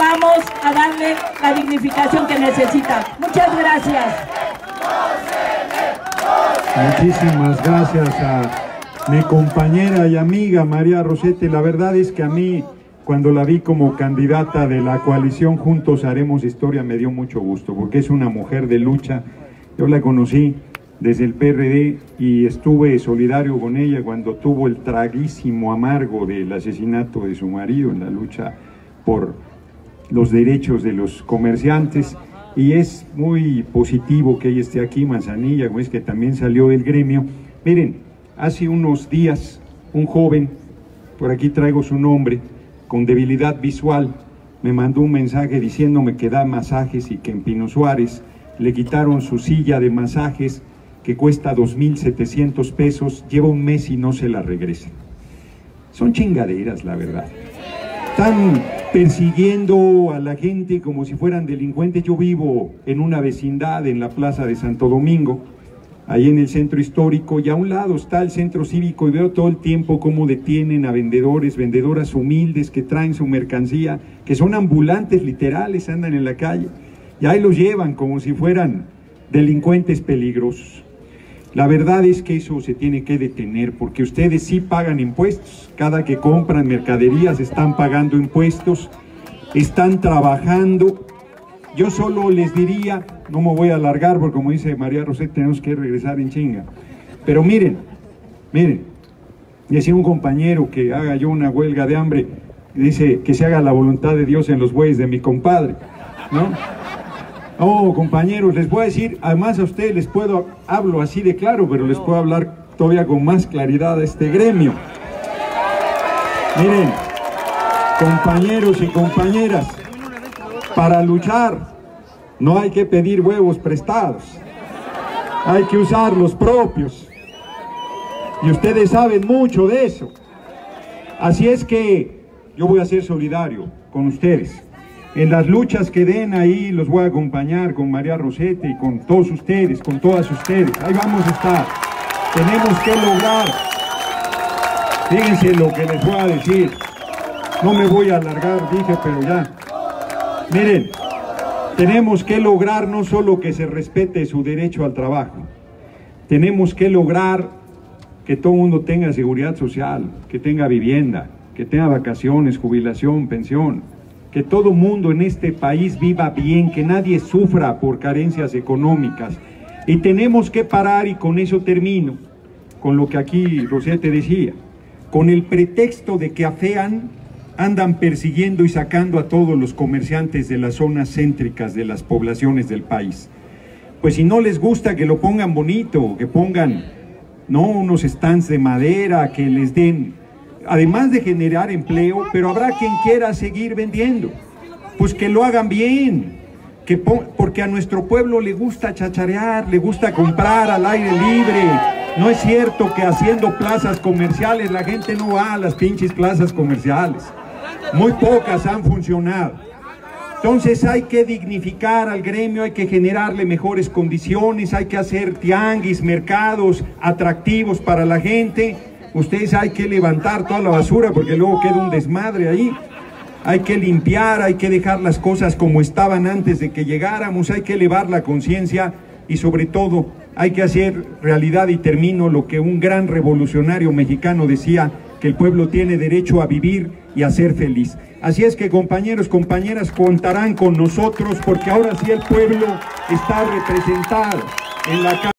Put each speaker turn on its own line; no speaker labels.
vamos a darle la dignificación que necesita. Muchas gracias.
Muchísimas gracias a mi compañera y amiga María Rosete. La verdad es que a mí, cuando la vi como candidata de la coalición Juntos Haremos Historia, me dio mucho gusto, porque es una mujer de lucha. Yo la conocí desde el PRD y estuve solidario con ella cuando tuvo el traguísimo amargo del asesinato de su marido en la lucha por los derechos de los comerciantes y es muy positivo que ella esté aquí, Manzanilla, es que también salió del gremio. Miren, hace unos días un joven, por aquí traigo su nombre, con debilidad visual, me mandó un mensaje diciéndome que da masajes y que en Pino Suárez le quitaron su silla de masajes que cuesta 2.700 pesos, lleva un mes y no se la regresan. Son chingaderas, la verdad. Están persiguiendo a la gente como si fueran delincuentes. Yo vivo en una vecindad en la Plaza de Santo Domingo, ahí en el centro histórico, y a un lado está el centro cívico y veo todo el tiempo cómo detienen a vendedores, vendedoras humildes que traen su mercancía, que son ambulantes literales, andan en la calle, y ahí los llevan como si fueran delincuentes peligrosos. La verdad es que eso se tiene que detener porque ustedes sí pagan impuestos. Cada que compran mercaderías están pagando impuestos, están trabajando. Yo solo les diría, no me voy a alargar porque como dice María Roset, tenemos que regresar en chinga. Pero miren, miren, decía un compañero que haga yo una huelga de hambre, dice que se haga la voluntad de Dios en los bueyes de mi compadre, ¿no? Oh, compañeros, les voy a decir, además a ustedes les puedo, hablo así de claro, pero les puedo hablar todavía con más claridad a este gremio. Miren, compañeros y compañeras, para luchar no hay que pedir huevos prestados, hay que usar los propios. Y ustedes saben mucho de eso. Así es que yo voy a ser solidario con ustedes. En las luchas que den ahí los voy a acompañar con María Rosete y con todos ustedes, con todas ustedes. Ahí vamos a estar. Tenemos que lograr. Fíjense lo que les voy a decir. No me voy a alargar, dije, pero ya. Miren, tenemos que lograr no solo que se respete su derecho al trabajo, tenemos que lograr que todo el mundo tenga seguridad social, que tenga vivienda, que tenga vacaciones, jubilación, pensión que todo mundo en este país viva bien, que nadie sufra por carencias económicas. Y tenemos que parar, y con eso termino, con lo que aquí Rosete decía, con el pretexto de que afean, andan persiguiendo y sacando a todos los comerciantes de las zonas céntricas de las poblaciones del país. Pues si no les gusta que lo pongan bonito, que pongan no unos stands de madera, que les den además de generar empleo, pero habrá quien quiera seguir vendiendo. Pues que lo hagan bien, que porque a nuestro pueblo le gusta chacharear, le gusta comprar al aire libre. No es cierto que haciendo plazas comerciales la gente no va a las pinches plazas comerciales. Muy pocas han funcionado. Entonces hay que dignificar al gremio, hay que generarle mejores condiciones, hay que hacer tianguis, mercados atractivos para la gente ustedes hay que levantar toda la basura porque luego queda un desmadre ahí. Hay que limpiar, hay que dejar las cosas como estaban antes de que llegáramos, hay que elevar la conciencia y sobre todo hay que hacer realidad y termino lo que un gran revolucionario mexicano decía, que el pueblo tiene derecho a vivir y a ser feliz. Así es que compañeros, compañeras, contarán con nosotros porque ahora sí el pueblo está representado en la